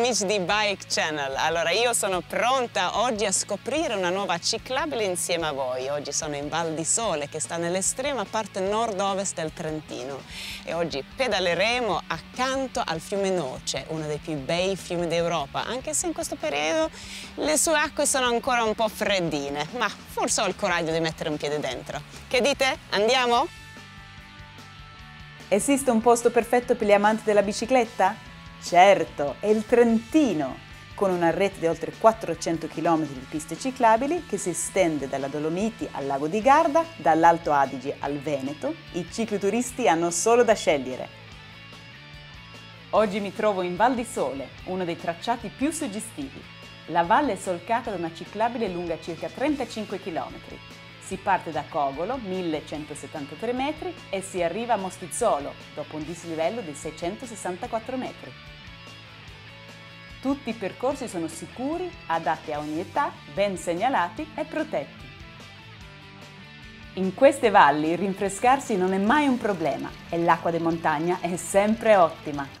Amici di Bike Channel, allora io sono pronta oggi a scoprire una nuova ciclabile insieme a voi. Oggi sono in Val di Sole che sta nell'estrema parte nord-ovest del Trentino e oggi pedaleremo accanto al fiume Noce, uno dei più bei fiumi d'Europa, anche se in questo periodo le sue acque sono ancora un po' freddine, ma forse ho il coraggio di mettere un piede dentro. Che dite? Andiamo? Esiste un posto perfetto per gli amanti della bicicletta? Certo, è il Trentino, con una rete di oltre 400 km di piste ciclabili che si estende dalla Dolomiti al lago di Garda, dall'Alto Adige al Veneto. I cicloturisti hanno solo da scegliere. Oggi mi trovo in Val di Sole, uno dei tracciati più suggestivi. La valle è solcata da una ciclabile lunga circa 35 km. Si parte da Cogolo, 1173 metri, e si arriva a Mostizzolo, dopo un dislivello di 664 metri. Tutti i percorsi sono sicuri, adatti a ogni età, ben segnalati e protetti. In queste valli rinfrescarsi non è mai un problema e l'acqua di montagna è sempre ottima.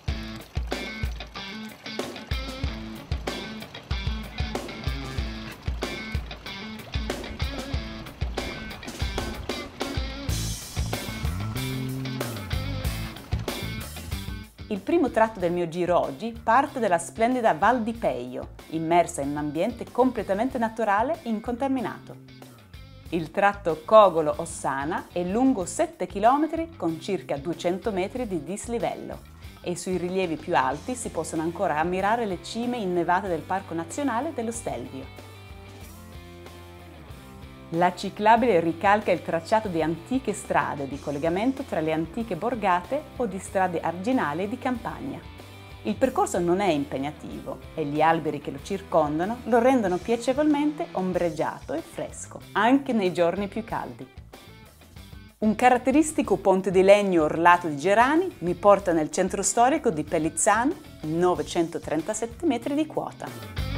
Il primo tratto del mio giro oggi parte dalla splendida Val di Peio, immersa in un ambiente completamente naturale e incontaminato. Il tratto Cogolo-Ossana è lungo 7 km con circa 200 metri di dislivello e sui rilievi più alti si possono ancora ammirare le cime innevate del Parco Nazionale dello Stelvio. La ciclabile ricalca il tracciato di antiche strade di collegamento tra le antiche borgate o di strade arginali di campagna. Il percorso non è impegnativo e gli alberi che lo circondano lo rendono piacevolmente ombreggiato e fresco, anche nei giorni più caldi. Un caratteristico ponte di legno orlato di gerani mi porta nel centro storico di Pellizzano, 937 metri di quota.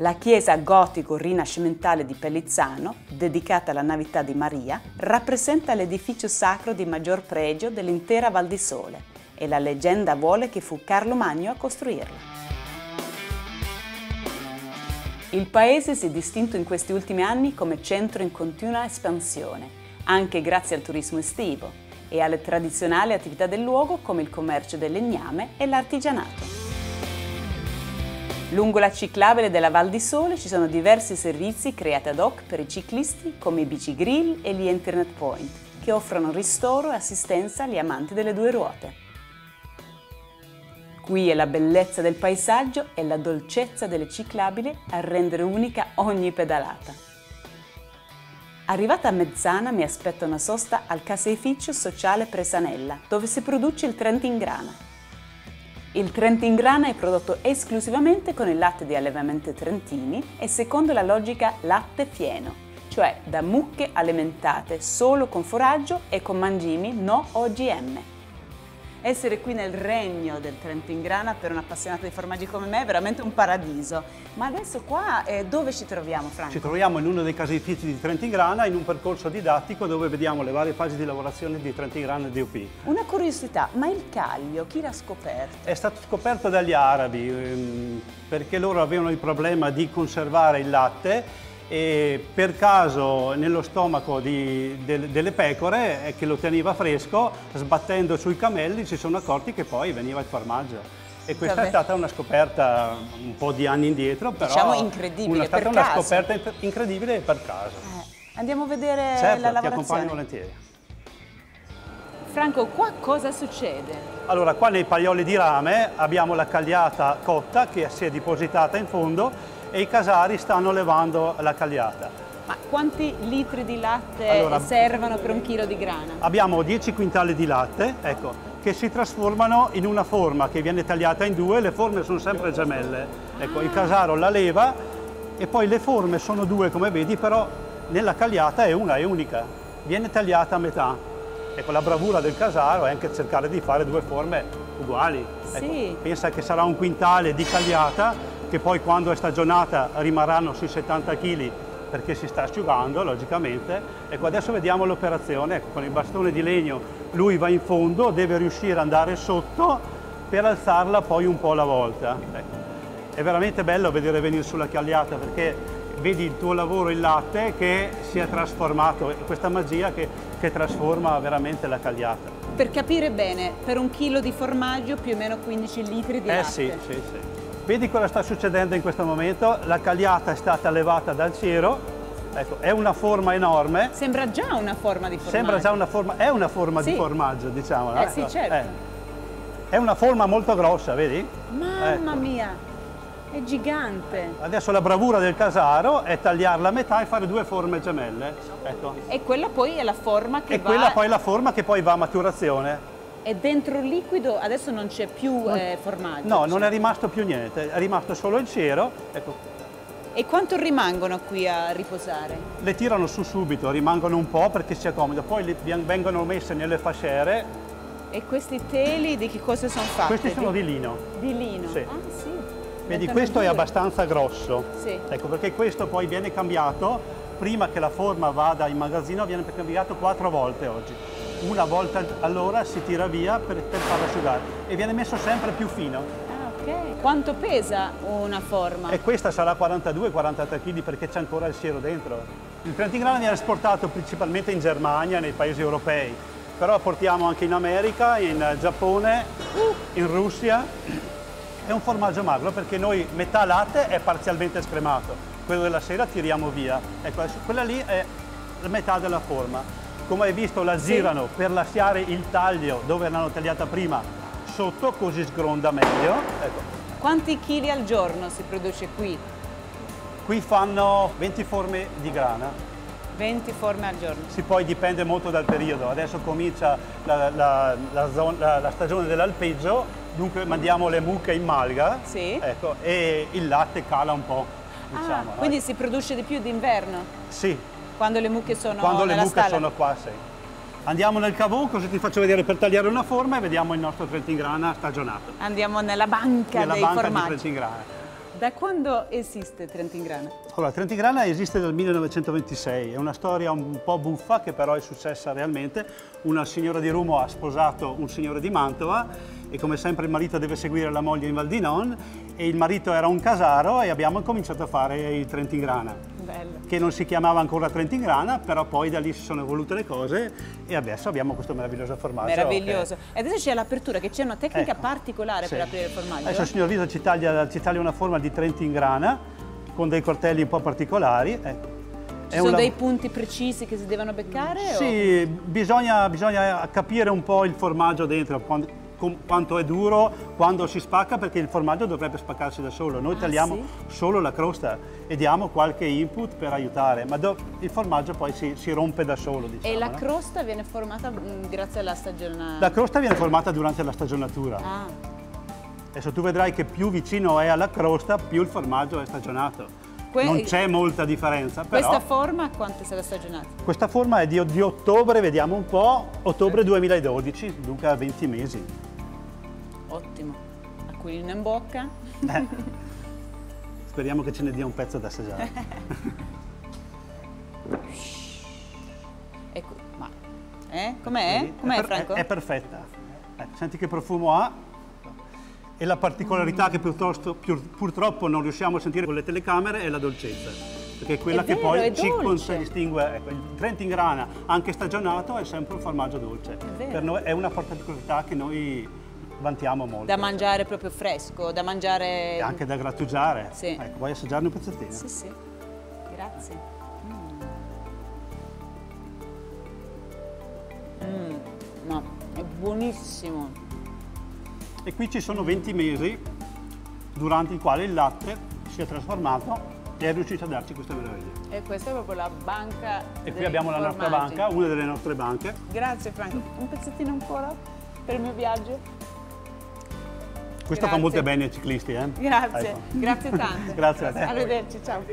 La chiesa gotico-rinascimentale di Pellizzano, dedicata alla Navità di Maria, rappresenta l'edificio sacro di maggior pregio dell'intera Val di Sole e la leggenda vuole che fu Carlo Magno a costruirla. Il paese si è distinto in questi ultimi anni come centro in continua espansione, anche grazie al turismo estivo e alle tradizionali attività del luogo come il commercio del legname e l'artigianato. Lungo la ciclabile della Val di Sole ci sono diversi servizi creati ad hoc per i ciclisti come i bici grill e gli internet point, che offrono ristoro e assistenza agli amanti delle due ruote. Qui è la bellezza del paesaggio e la dolcezza delle ciclabili a rendere unica ogni pedalata. Arrivata a Mezzana mi aspetta una sosta al caseificio sociale Presanella, dove si produce il Trentingrana. Il Trentingrana è prodotto esclusivamente con il latte di allevamento trentini e secondo la logica latte-fieno, cioè da mucche alimentate solo con foraggio e con mangimi no OGM. Essere qui nel regno del Trentingrana per un appassionato di formaggi come me è veramente un paradiso. Ma adesso qua eh, dove ci troviamo Franco? Ci troviamo in uno dei caseifici di Trentingrana in un percorso didattico dove vediamo le varie fasi di lavorazione di Trentingrana e DOP. Una curiosità, ma il caglio chi l'ha scoperto? È stato scoperto dagli arabi ehm, perché loro avevano il problema di conservare il latte e per caso nello stomaco di, de, delle pecore eh, che lo teneva fresco, sbattendo sui camelli si sono accorti che poi veniva il formaggio. E questa Vabbè. è stata una scoperta un po' di anni indietro, però diciamo incredibile, è stata una caso. scoperta incredibile per caso. Eh, andiamo a vedere certo, la lavorazione. ti accompagno volentieri. Franco, qua cosa succede? Allora, qua nei paglioli di rame abbiamo la cagliata cotta che si è depositata in fondo e i casari stanno levando la cagliata. Ma quanti litri di latte allora, servono per un chilo di grana? Abbiamo 10 quintali di latte, ecco, che si trasformano in una forma che viene tagliata in due, le forme sono sempre gemelle. Ecco, ah. il casaro la leva e poi le forme sono due come vedi, però nella cagliata è una, è unica, viene tagliata a metà. Ecco, la bravura del casaro è anche cercare di fare due forme uguali. Ecco, sì. Pensa che sarà un quintale di cagliata che poi quando è stagionata rimarranno sui 70 kg perché si sta asciugando logicamente. Ecco adesso vediamo l'operazione, ecco, con il bastone di legno lui va in fondo, deve riuscire ad andare sotto per alzarla poi un po' alla volta. Ecco. È veramente bello vedere venire sulla cagliata perché vedi il tuo lavoro in latte che si è trasformato, questa magia che, che trasforma veramente la cagliata. Per capire bene, per un chilo di formaggio più o meno 15 litri di eh latte. sì, sì, sì. Vedi cosa sta succedendo in questo momento? La cagliata è stata levata dal cero, ecco, è una forma enorme. Sembra già una forma di formaggio. Sembra già una forma, è una forma Sì. di formaggio, diciamo. Eh sì, certo. È una forma molto grossa, vedi? Mamma Ecco. mia, è gigante. Adesso la bravura del casaro è tagliarla a metà e fare due forme gemelle. Ecco. E quella poi è la forma che E va... quella poi è la forma che poi va a maturazione. E dentro il liquido adesso non c'è più eh, formaggio. No, non c'è. è rimasto più niente, è rimasto solo il cero. Ecco, E quanto rimangono qui a riposare? le tirano su subito, rimangono un po' perché si accomodano, poi vengono messe nelle fasciere. E questi teli di che cosa sono fatti? Questi sono di lino. di lino? Sì. Ah sì. Vedi, questo è dure. abbastanza grosso. Sì. Ecco, perché questo poi viene cambiato, prima che la forma vada in magazzino, viene cambiato quattro volte oggi. Una volta all'ora si tira via per, per farlo asciugare e viene messo sempre più fino. Ah ok. Quanto pesa una forma? E questa sarà 42-43 kg perché c'è ancora il siero dentro. Il Trentin viene esportato principalmente in Germania, nei paesi europei, però portiamo anche in America, in Giappone, in Russia. È un formaggio magro perché noi metà latte è parzialmente scremato, quello della sera tiriamo via. Ecco, quella lì è la metà della forma. Come hai visto la girano per lasciare il taglio dove l'hanno tagliata prima sotto, così sgronda meglio. Ecco. Quanti chili al giorno si produce qui? Qui fanno 20 forme di grana, 20 forme al giorno. sì, poi dipende molto dal periodo. Adesso comincia la, la- la zon- la- stagione dell'alpeggio, dunque mandiamo le mucche in malga Sì. ecco, e il latte cala un po'. Diciamo, ah, quindi si produce di più d'inverno, Sì, quando le mucche sono quando le mucche stalla? sono qua, sì. Andiamo nel cavò, così ti faccio vedere per tagliare una forma e vediamo il nostro Trentin Grana stagionato. Andiamo nella banca Nella dei banca formaggi. Trentin Grana. Da quando esiste Trentingrana? Allora, Trentigrana esiste dal 1926, è una storia un po' buffa che però è successa realmente. Una signora di Rumo ha sposato un signore di Mantova e come sempre il marito deve seguire la moglie in Val di Non e il marito era un casaro e abbiamo cominciato a fare il Trentingrana, Bello. che non si chiamava ancora Trentingrana, però poi da lì si sono evolute le cose e adesso abbiamo questo meraviglioso formaggio. Meraviglioso. che- E adesso c'è l'apertura, che c'è una tecnica Ecco, particolare sì. per aprire il formaggio. Adesso il signor Vito ci taglia, ci taglia una forma di Trentingrana con dei coltelli un po' particolari. ecco. Ci sono dei punti precisi che si devono beccare? o- Sì, bisogna, bisogna capire un po' il formaggio dentro, quanto è duro, quando si spacca, perché il formaggio dovrebbe spaccarsi da solo. Noi Ah, tagliamo sì? solo la crosta e diamo qualche input per aiutare, ma il formaggio poi si, si rompe da solo. Diciamo, E la no? crosta viene formata mm, grazie alla stagione. La crosta viene formata durante la stagionatura. Ah, Adesso tu vedrai che più vicino è alla crosta, più il formaggio è stagionato. Que- non c'è molta differenza, però questa forma quanto è stata stagionata? questa forma è di, di ottobre, vediamo un po', ottobre 2012, dunque a 20 mesi. Ottimo. Acquolina in bocca. Eh. Speriamo che ce ne dia un pezzo da assaggiare. Ecco, ma eh? Com'è? Com'è per- Franco? È, perfetta. Eh, senti che profumo ha? E la particolarità che piuttosto- più- purtroppo non riusciamo a sentire con le telecamere è la dolcezza. Perché è quella È che vero, poi è ci contraddistingue. Ecco, il Trento in grana, anche stagionato, è sempre un formaggio dolce. Per noi è una particolarità che noi vantiamo molto. Da mangiare proprio fresco, da mangiare... E anche da grattugiare. Sì. Ecco, vuoi assaggiarne un pezzettino? Sì, sì. Grazie. Mm. Mm, Ma è buonissimo. E qui ci sono 20 mesi durante i quali il latte si è trasformato e è riuscito a darci questa meraviglia. E questa è proprio la banca E qui abbiamo la nostra formaggi. banca, una delle nostre banche. Grazie Franco. Un pezzettino ancora per il mio viaggio? Questo fa Grazie. molto bene ai ciclisti, eh? Grazie, Ecco. grazie tante. Grazie a te. Arrivederci, ciao.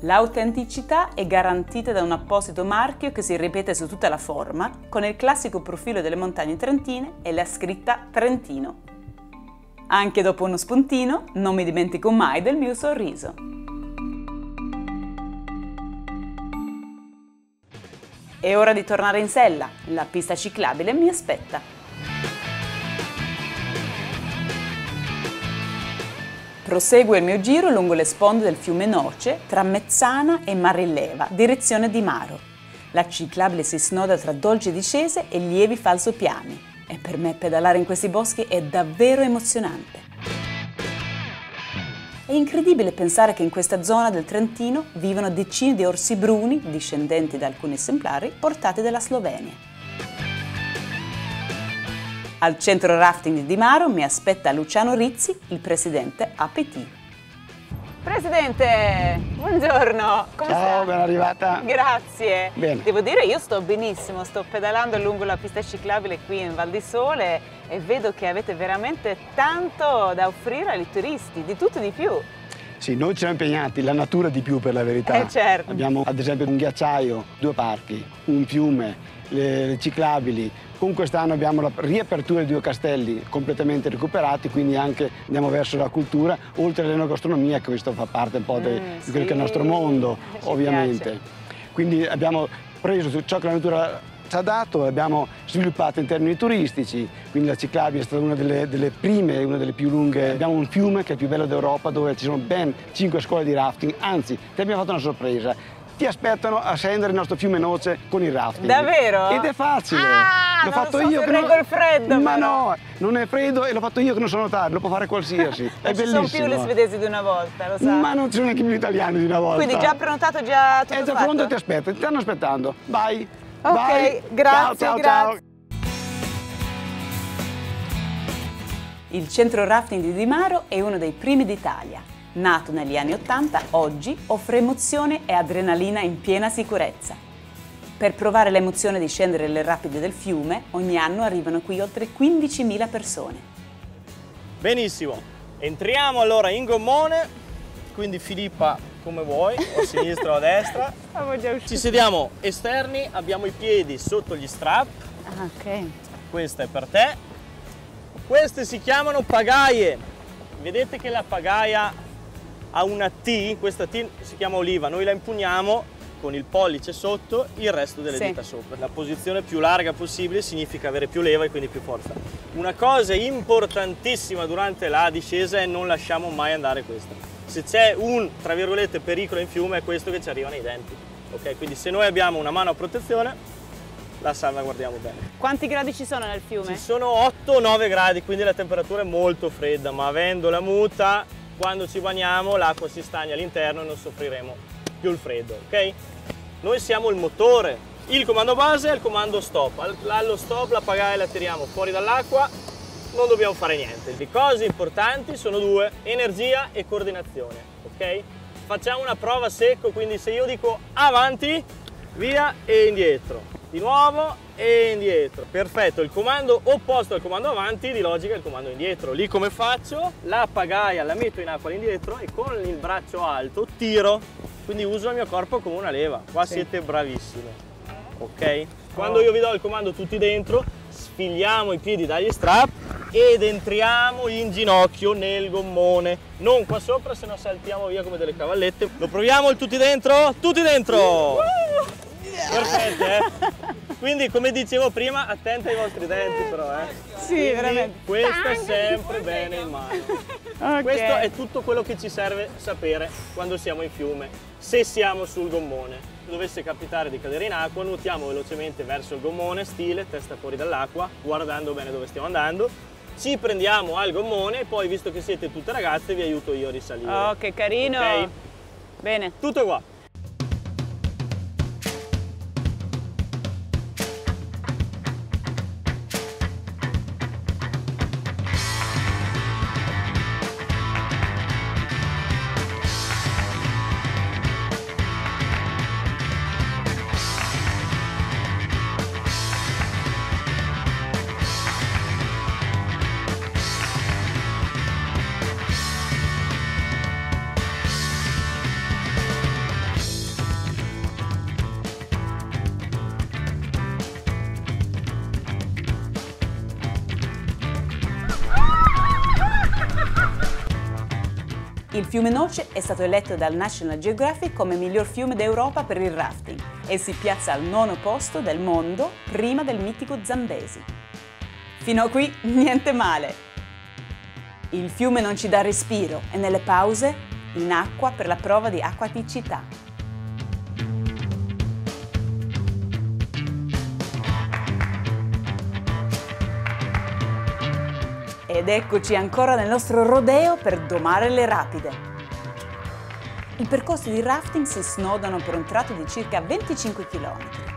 L'autenticità è garantita da un apposito marchio che si ripete su tutta la forma, con il classico profilo delle montagne trentine e la scritta Trentino. Anche dopo uno spuntino, non mi dimentico mai del mio sorriso. È ora di tornare in sella, la pista ciclabile mi aspetta. Proseguo il mio giro lungo le sponde del fiume Noce tra Mezzana e Marilleva, direzione di Maro. La ciclabile si snoda tra dolci discese e lievi falsopiani e per me pedalare in questi boschi è davvero emozionante. È incredibile pensare che in questa zona del Trentino vivono decine di orsi bruni, discendenti da alcuni esemplari, portati dalla Slovenia. Al centro rafting di Maro mi aspetta Luciano Rizzi, il presidente APT. Presidente, buongiorno. Come Ciao, ben arrivata. Grazie. Bene. Devo dire, io sto benissimo, sto pedalando lungo la pista ciclabile qui in Val di Sole e vedo che avete veramente tanto da offrire ai turisti, di tutto e di più. Sì, noi ci siamo impegnati, la natura di più per la verità. Eh certo. Abbiamo ad esempio un ghiacciaio, due parchi, un fiume, le, le ciclabili. Con quest'anno abbiamo la riapertura di due castelli completamente recuperati, quindi anche andiamo verso la cultura, oltre all'enogastronomia, che questo fa parte un po' de, mm, di quello che è il nostro mondo, ci ovviamente. Piace. Quindi abbiamo preso ciò che la natura ci ha dato, abbiamo sviluppato in termini turistici, quindi la ciclabile è stata una delle, delle prime, una delle più lunghe. Abbiamo un fiume che è il più bello d'Europa dove ci sono ben 5 scuole di rafting, anzi ti abbiamo fatto una sorpresa, ti aspettano a scendere il nostro fiume Noce con il rafting. Davvero? Ed è facile. Ah, l'ho fatto so io che non... il freddo. Ma però. no, non è freddo e l'ho fatto io che non sono notario, lo può fare qualsiasi. è ci bellissimo. sono più le svedesi di una volta, lo sai. Ma non ci sono neanche più gli italiani di una volta. Quindi già prenotato, già tutto È già fatto? pronto e ti aspetta, ti stanno aspettando. Vai. Ok, vai. grazie, ciao, ciao, grazie. Ciao. Il centro rafting di Di Maro è uno dei primi d'Italia. Nato negli anni Ottanta, oggi offre emozione e adrenalina in piena sicurezza. Per provare l'emozione di scendere le rapide del fiume, ogni anno arrivano qui oltre 15.000 persone. Benissimo, entriamo allora in gommone, quindi Filippa come vuoi, o a sinistra o a destra. Ci sediamo esterni, abbiamo i piedi sotto gli strap. Ah, ok. Questa è per te. Queste si chiamano pagaie. Vedete che la pagaia ha una T, questa T si chiama oliva, noi la impugniamo con il pollice sotto, il resto delle sì. dita sopra. La posizione più larga possibile significa avere più leva e quindi più forza. Una cosa importantissima durante la discesa è non lasciamo mai andare questa. Se c'è un, tra virgolette, pericolo in fiume è questo che ci arriva nei denti. Ok, quindi se noi abbiamo una mano a protezione, la salvaguardiamo bene. Quanti gradi ci sono nel fiume? Ci sono 8-9 gradi, quindi la temperatura è molto fredda, ma avendo la muta quando ci bagniamo l'acqua si stagna all'interno e non soffriremo più il freddo, ok? Noi siamo il motore, il comando base è il comando stop, allo stop la pagaia la tiriamo fuori dall'acqua, non dobbiamo fare niente. Le cose importanti sono due, energia e coordinazione, ok? Facciamo una prova secco, quindi se io dico avanti, via e indietro, di nuovo e indietro. Perfetto, il comando opposto al comando avanti di logica è il comando indietro. Lì come faccio? La pagaia la metto in acqua all'indietro e con il braccio alto tiro. Quindi uso il mio corpo come una leva. Qua sì. siete bravissimi. Ok? Quando io vi do il comando tutti dentro, sfigliamo i piedi dagli strap ed entriamo in ginocchio nel gommone. Non qua sopra, se no saltiamo via come delle cavallette. Lo proviamo il tutti dentro? Tutti dentro! Perfetto, eh? Quindi come dicevo prima, attenta ai vostri denti però, eh. Sì, Quindi veramente. Questo è sempre bene in mano. Okay. Questo è tutto quello che ci serve sapere quando siamo in fiume, se siamo sul gommone. Se dovesse capitare di cadere in acqua, nuotiamo velocemente verso il gommone, stile, testa fuori dall'acqua, guardando bene dove stiamo andando. Ci prendiamo al gommone e poi, visto che siete tutte ragazze, vi aiuto io a risalire. Oh, che carino! Okay? Bene. Tutto qua. Fiume Noce è stato eletto dal National Geographic come miglior fiume d'Europa per il rafting e si piazza al nono posto del mondo prima del mitico Zambesi. Fino a qui niente male. Il fiume non ci dà respiro e nelle pause in acqua per la prova di acquaticità. Ed eccoci ancora nel nostro rodeo per domare le rapide. I percorsi di rafting si snodano per un tratto di circa 25 km.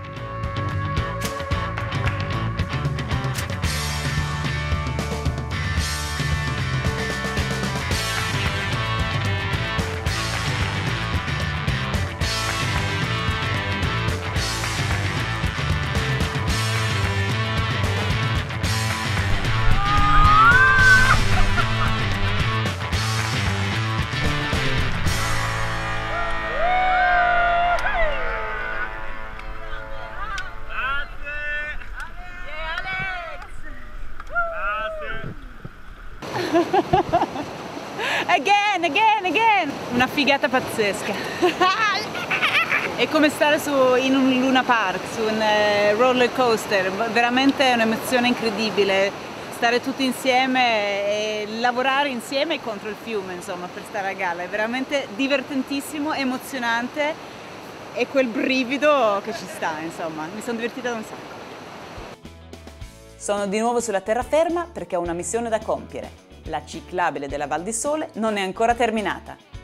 Figata pazzesca. È come stare su, in un Luna Park, su un uh, roller coaster, veramente è un'emozione incredibile. Stare tutti insieme e lavorare insieme contro il fiume, insomma, per stare a galla. È veramente divertentissimo, emozionante e quel brivido che ci sta, insomma. Mi sono divertita da un sacco. Sono di nuovo sulla terraferma perché ho una missione da compiere la ciclabile della Val di Sole non è ancora terminata.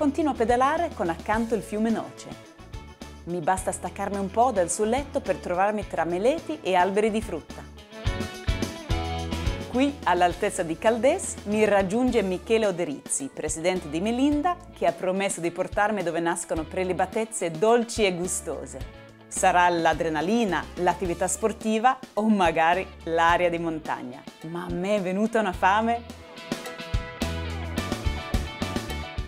Continuo a pedalare con accanto il fiume Noce. Mi basta staccarmi un po' dal suo letto per trovarmi tra meleti e alberi di frutta. Qui, all'altezza di Caldes, mi raggiunge Michele Oderizzi, presidente di Melinda, che ha promesso di portarmi dove nascono prelibatezze dolci e gustose. Sarà l'adrenalina, l'attività sportiva o magari l'aria di montagna. Ma a me è venuta una fame.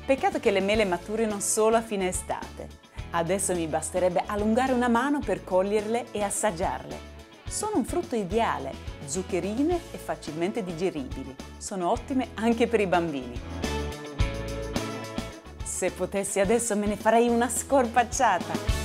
Peccato che le mele maturino solo a fine estate. Adesso mi basterebbe allungare una mano per coglierle e assaggiarle. Sono un frutto ideale, zuccherine e facilmente digeribili. Sono ottime anche per i bambini. Se potessi adesso me ne farei una scorpacciata.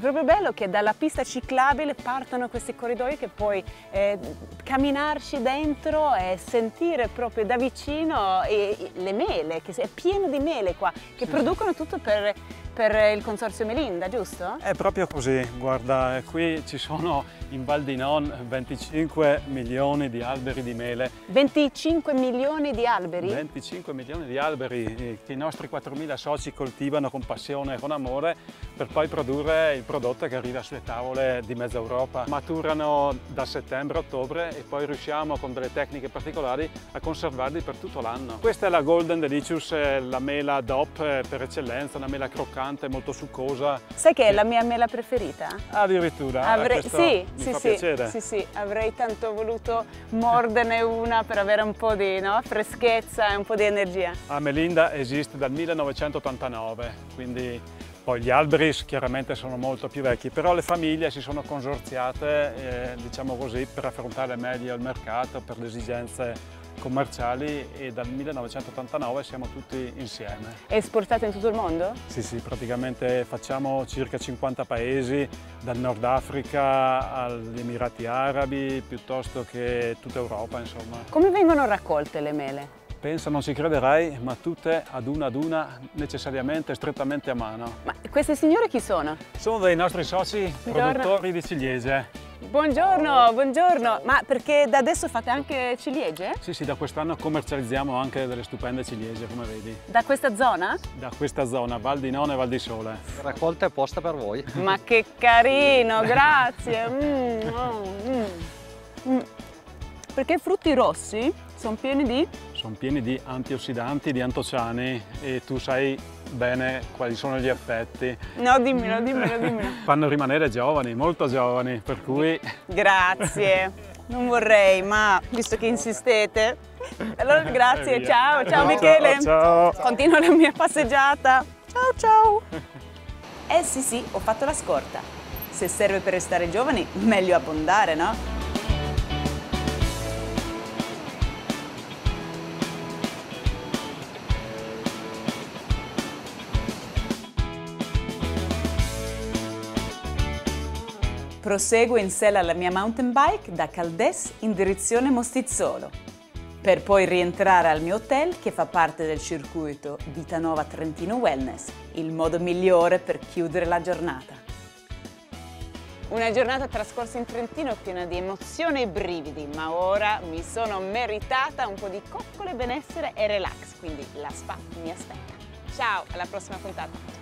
È proprio bello che dalla pista ciclabile partano questi corridoi che puoi eh, camminarci dentro e sentire proprio da vicino e, le mele, che è pieno di mele qua, che sì. producono tutto per per il Consorzio Melinda, giusto? È proprio così, guarda, qui ci sono in Val di Non 25 milioni di alberi di mele. 25 milioni di alberi? 25 milioni di alberi eh, che i nostri 4.000 soci coltivano con passione e con amore per poi produrre il prodotto che arriva sulle tavole di mezza Europa. Maturano da settembre a ottobre e poi riusciamo con delle tecniche particolari a conservarli per tutto l'anno. Questa è la Golden Delicious, la mela DOP eh, per eccellenza, una mela croccante croccante, molto succosa. Sai che è la mia mela preferita? Addirittura? Avrei, sì, sì, sì, sì, sì, avrei tanto voluto morderne una per avere un po' di no, freschezza e un po' di energia. A Melinda esiste dal 1989, quindi poi gli alberi chiaramente sono molto più vecchi, però le famiglie si sono consorziate, eh, diciamo così, per affrontare meglio il mercato, per le esigenze commerciali e dal 1989 siamo tutti insieme. Esportate in tutto il mondo? Sì, sì, praticamente facciamo circa 50 paesi, dal Nord Africa agli Emirati Arabi, piuttosto che tutta Europa, insomma. Come vengono raccolte le mele? Pensa, non ci crederai, ma tutte ad una ad una, necessariamente, strettamente a mano. Ma queste signore chi sono? Sono dei nostri soci Buongiorno. produttori di ciliegie. Buongiorno, buongiorno. Ma perché da adesso fate anche ciliegie? Sì, sì, da quest'anno commercializziamo anche delle stupende ciliegie, come vedi. Da questa zona? Da questa zona, Val di None e Val di Sole. Raccolta apposta per voi. Ma che carino, grazie. Mm, oh, mm, mm. Perché i frutti rossi sono pieni di? Sono pieni di antiossidanti, di antociani e tu sai bene quali sono gli effetti. No, dimmelo, dimmelo, dimmelo. Fanno rimanere giovani, molto giovani, per cui... Grazie, non vorrei, ma visto che insistete... Allora grazie, ciao, ciao Michele. Ciao. Continuo la mia passeggiata. Ciao, ciao. Eh sì, sì, ho fatto la scorta. Se serve per restare giovani, meglio abbondare, no? Proseguo in sella alla mia mountain bike da Caldes in direzione Mostizzolo, per poi rientrare al mio hotel che fa parte del circuito Vitanova Trentino Wellness, il modo migliore per chiudere la giornata. Una giornata trascorsa in Trentino piena di emozione e brividi, ma ora mi sono meritata un po' di coccole, benessere e relax, quindi la spa mi aspetta. Ciao, alla prossima puntata!